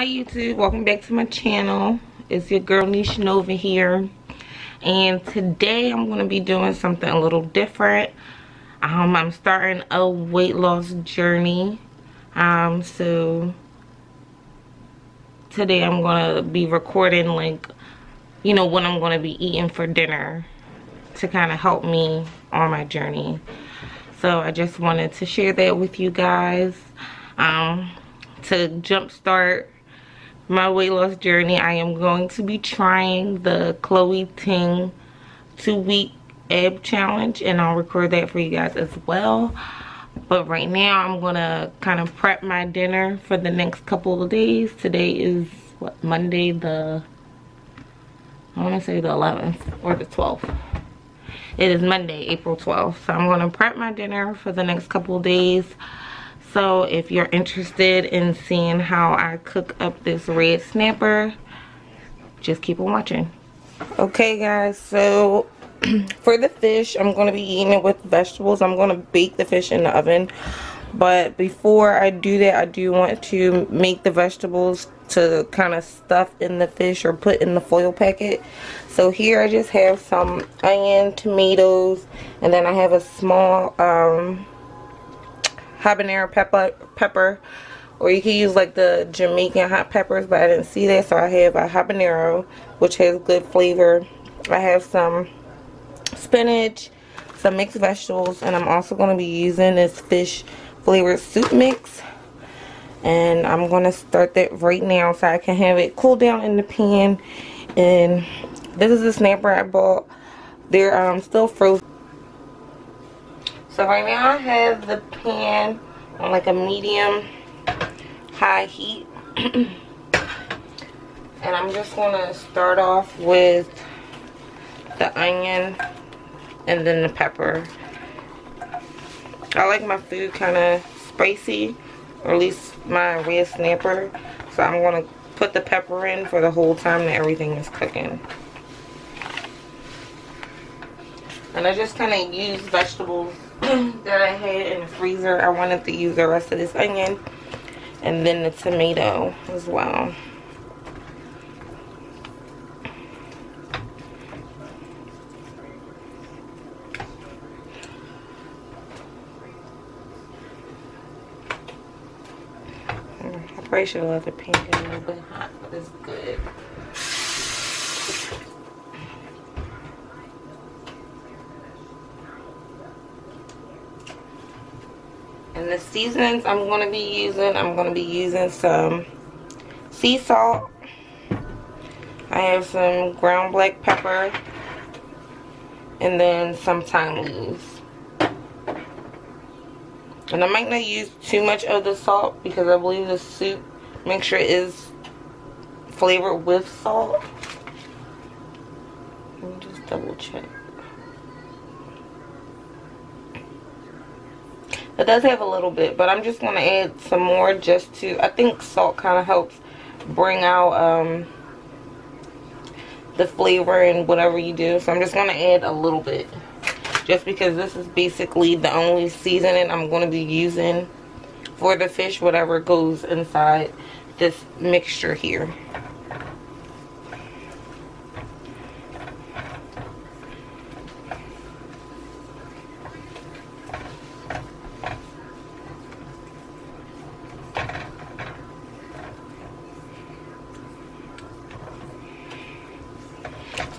hi youtube. Welcome back to my channel. It's your girl Nish Novah here. And today i'm going to be doing something a little different. Um i'm starting a weight loss journey. Um so today i'm going to be recording like you know what i'm going to be eating for dinner to kind of help me on my journey. So i just wanted to share that with you guys. Um to jumpstart my weight loss journey I am going to be trying the Chloe Ting two week ab challenge and I'll record that for you guys as well. But right now I'm gonna kind of prep my dinner for the next couple of days. Today is what Monday the I want to say the 11th or the 12th it is Monday April 12th so I'm gonna prep my dinner for the next couple of days so if you're interested in seeing how I cook up this red snapper just keep on watching. Okay guys so for the fish I'm going to be eating it with vegetables. I'm going to bake the fish in the oven. But before I do that I do want to make the vegetables to kind of stuff in the fish or put in the foil packet. So here I just have some onion tomatoes and then I have a small um, habanero pepper pepper or you can use like the Jamaican hot peppers but I didn't see that so I have a habanero which has good flavor. I have some spinach some mixed vegetables and I'm also going to be using this fish flavored soup mix. And I'm going to start that right now so I can have it cool down in the pan. And this is the snapper I bought. They're um, still frozen so right now I have the pan on like a medium high heat. and I'm just going to start off with the onion and then the pepper. I like my food kind of spicy, or at least my red snapper. So I'm going to put the pepper in for the whole time that everything is cooking. And I just kind of use vegetables that I had in the freezer. I wanted to use the rest of this onion and then the tomato as well. I probably should have left the pan a little bit hot, but it's good. The seasonings I'm going to be using, I'm going to be using some sea salt. I have some ground black pepper. And then some thyme leaves. And I might not use too much of the salt because I believe the soup mixture is flavored with salt. Let me just double check. It does have a little bit, but I'm just going to add some more just to, I think salt kind of helps bring out um, the flavor and whatever you do. So I'm just going to add a little bit. Just because this is basically the only seasoning I'm going to be using for the fish, whatever goes inside this mixture here.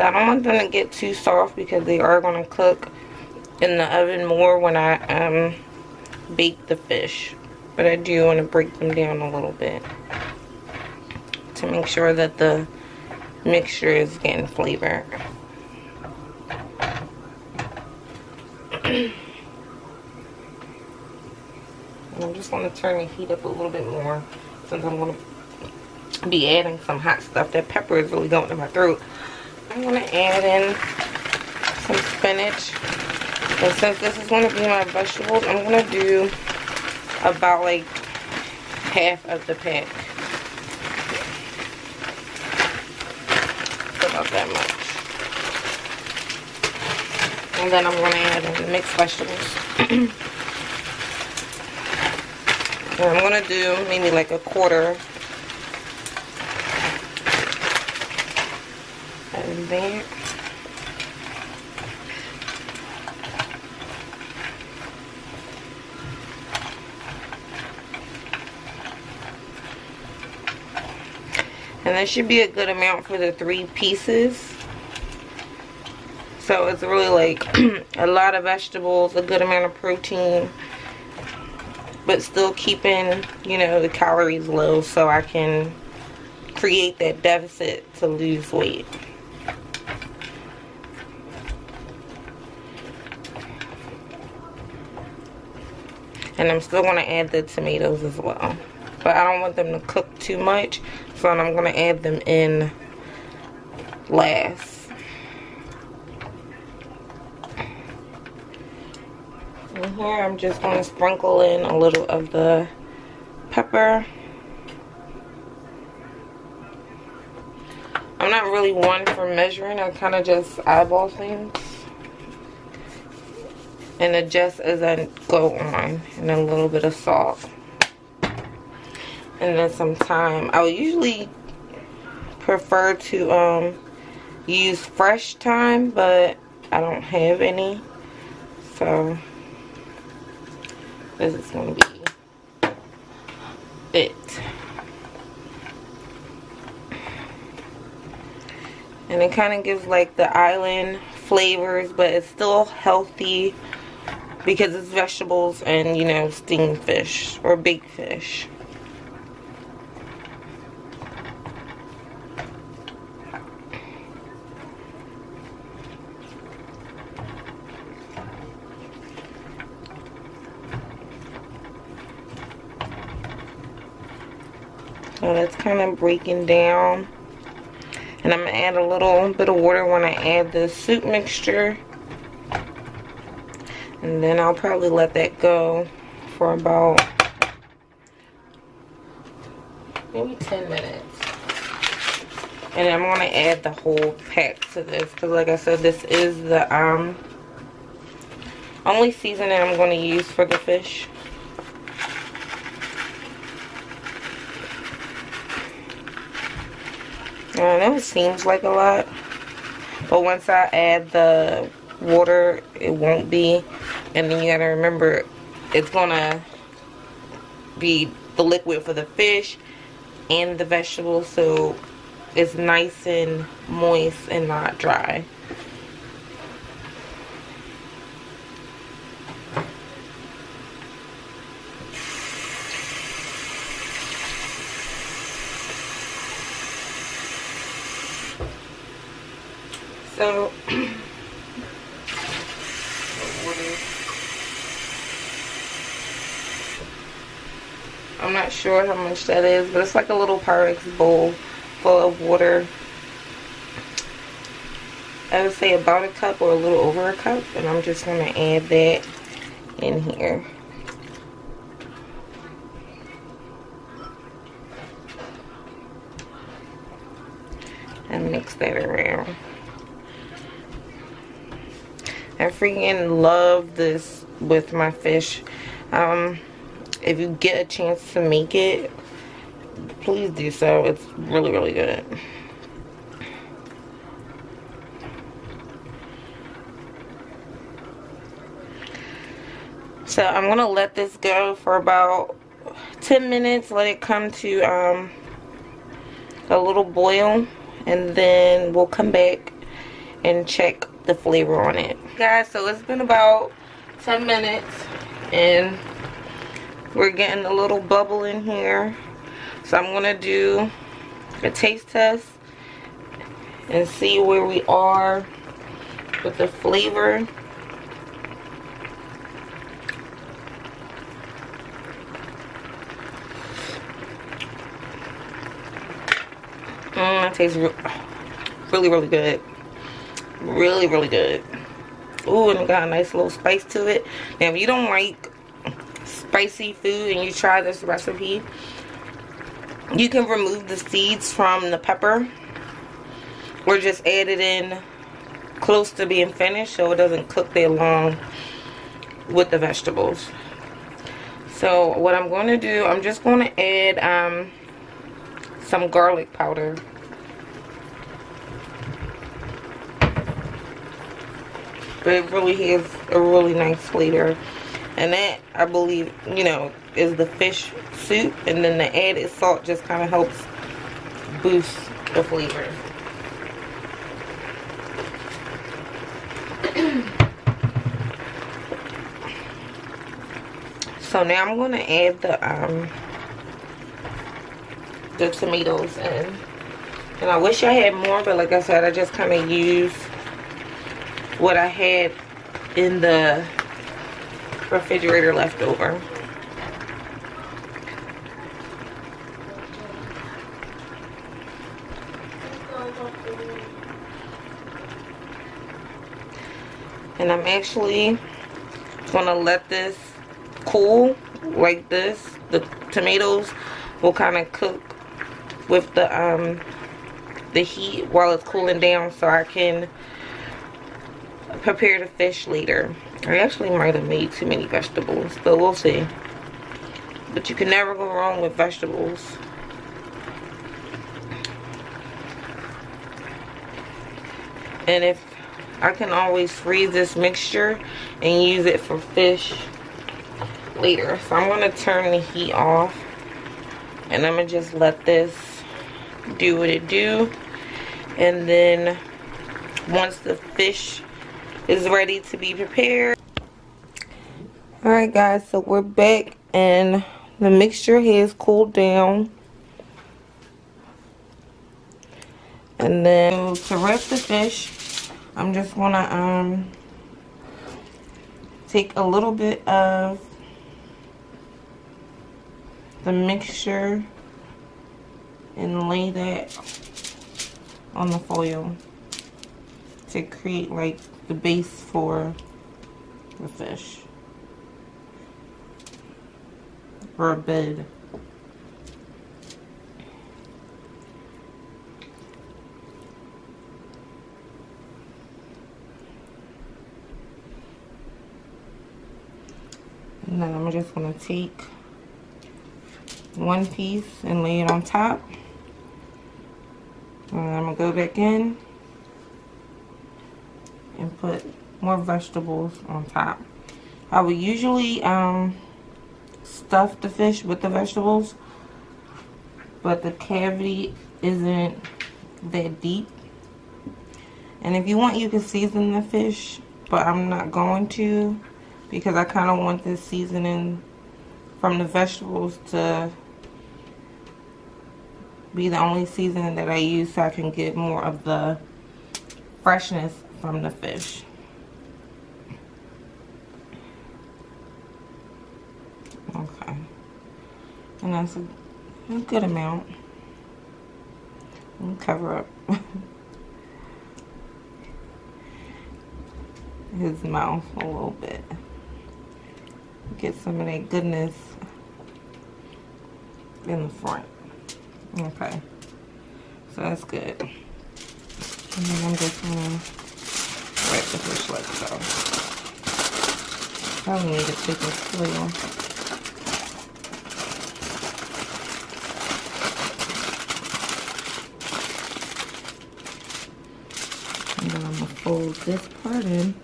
So I don't want them to get too soft because they are going to cook in the oven more when I um, bake the fish. But I do want to break them down a little bit to make sure that the mixture is getting flavor. I'm just going to turn the heat up a little bit more since I'm going to be adding some hot stuff. That pepper is really going to my throat. I'm going to add in some spinach. And since this is going to be my vegetables, I'm going to do about like half of the pack. About that much. And then I'm going to add in the mixed vegetables. I'm going to do maybe like a quarter There. And that should be a good amount for the three pieces. So it's really like a lot of vegetables, a good amount of protein, but still keeping, you know, the calories low so I can create that deficit to lose weight. And I'm still going to add the tomatoes as well. But I don't want them to cook too much. So I'm going to add them in last. And here I'm just going to sprinkle in a little of the pepper. I'm not really one for measuring. I kind of just eyeball things. And adjust as I go on. And a little bit of salt and then some thyme. I would usually prefer to um, use fresh thyme, but I don't have any. So this is going to be it. And it kind of gives like the island flavors, but it's still healthy because it's vegetables and, you know, steamed fish or baked fish. So that's kind of breaking down. And I'm going to add a little bit of water when I add the soup mixture. And then I'll probably let that go for about maybe 10 minutes. And I'm going to add the whole pack to this. Because like I said, this is the um only seasoning I'm going to use for the fish. I know it seems like a lot, but once I add the water, it won't be. And then you gotta remember, it's gonna be the liquid for the fish and the vegetables, so it's nice and moist and not dry. So, I'm sure how much that is, but it's like a little Pyrex bowl full of water. I would say about a cup or a little over a cup, and I'm just going to add that in here. And mix that around. I freaking love this with my fish. Um, if you get a chance to make it, please do so. It's really, really good. So I'm to let this go for about 10 minutes. Let it come to um, a little boil. And then we'll come back and check the flavor on it. Guys, so it's been about 10 minutes and we're getting a little bubble in here. So I'm going to do a taste test and see where we are with the flavor. Mmm, it tastes really, really good really really good Ooh, and it got a nice little spice to it now if you don't like spicy food and you try this recipe you can remove the seeds from the pepper or just add it in close to being finished so it doesn't cook that long with the vegetables. So what I'm going to do I'm just going to add um, some garlic powder. But it really has a really nice flavor and that I believe you know is the fish soup. And then the added salt just kind of helps boost the flavor. So now I'm going to add the um the tomatoes in. And I wish I had more but like I said I just kind of used what I had in the refrigerator left over. And I'm actually gonna let this cool like this. The tomatoes will kind of cook with the um the heat while it's cooling down so I can prepare the fish later. I actually might have made too many vegetables, but we'll see. But you can never go wrong with vegetables. And if I can always freeze this mixture and use it for fish later. So I'm going to turn the heat off. And I'm going to just let this do what it do. And then once the fish is ready to be prepared. Alright guys, so we're back and the mixture has cooled down. And then to wrap the fish, I'm just gonna um take a little bit of the mixture and lay that on the foil to create like the base for the fish or a bed. And then I'm just going to take one piece and lay it on top. And I'm going to go back in and put more vegetables on top. I would usually um, stuff the fish with the vegetables, but the cavity isn't that deep. And if you want, you can season the fish, but I'm not going to because I kind of want this seasoning from the vegetables to be the only seasoning that I use so I can get more of the freshness from the fish. Okay. And that's a, good amount. Cover up his mouth a little bit. Get some of that goodness in the front. Okay. So that's good. And then I'm just gonna wrap the fish like so. Probably need to a thicker foil. And then I'm gonna fold this part in.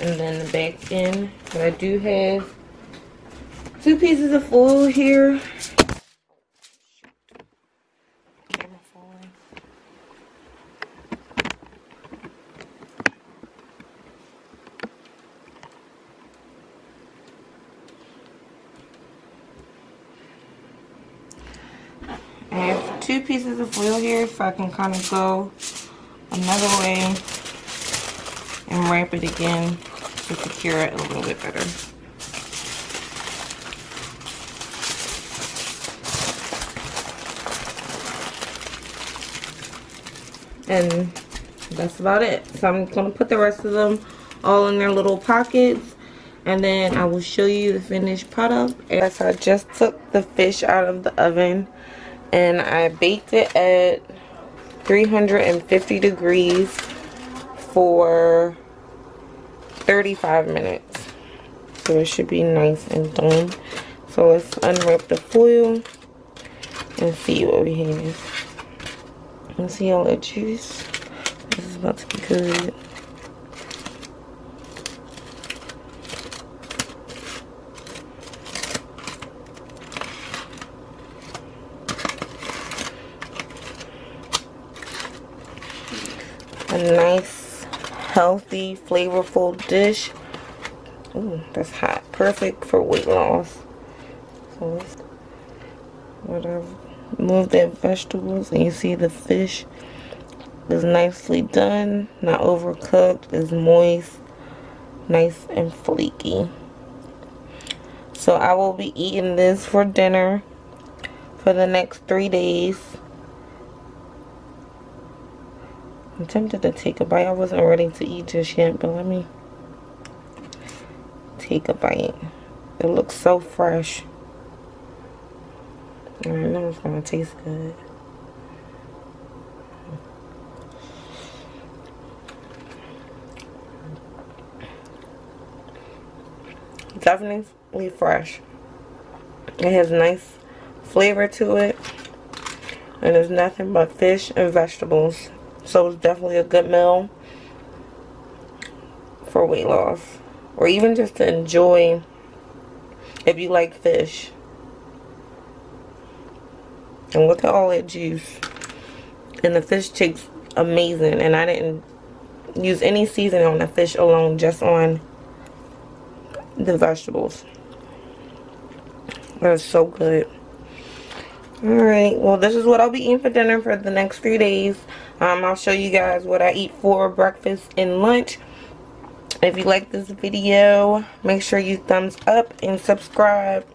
And then the back end, but I do have two pieces of foil here I have two pieces of foil here so I can kind of go another way and wrap it again to secure it a little bit better. And that's about it. So I'm going to put the rest of them all in their little pockets and then I will show you the finished product. As I just took the fish out of the oven and I baked it at 350 degrees for 35 minutes. So it should be nice and done. So let's unwrap the foil and see what we have. And see all that juice this is is about to be good. A nice, healthy, flavorful dish. Ooh, that's hot. Perfect for weight loss. So let's whatever. Move the vegetables and you see the fish is nicely done. Not overcooked. Is moist. Nice and flaky. So I will be eating this for dinner for the next three days. I'm tempted to take a bite. I wasn't ready to eat just yet, but let me take a bite. It looks so fresh. I know it's gonna taste good. Definitely fresh. It has nice flavor to it. And it's nothing but fish and vegetables. So it's definitely a good meal for weight loss. Or even just to enjoy if you like fish. And look at all that juice. And the fish tastes amazing. And I didn't use any seasoning on the fish alone. Just on the vegetables. That's so good. Alright, well this is what I'll be eating for dinner for the next three days. Um, I'll show you guys what I eat for breakfast and lunch. If you like this video, make sure you thumbs up and subscribe.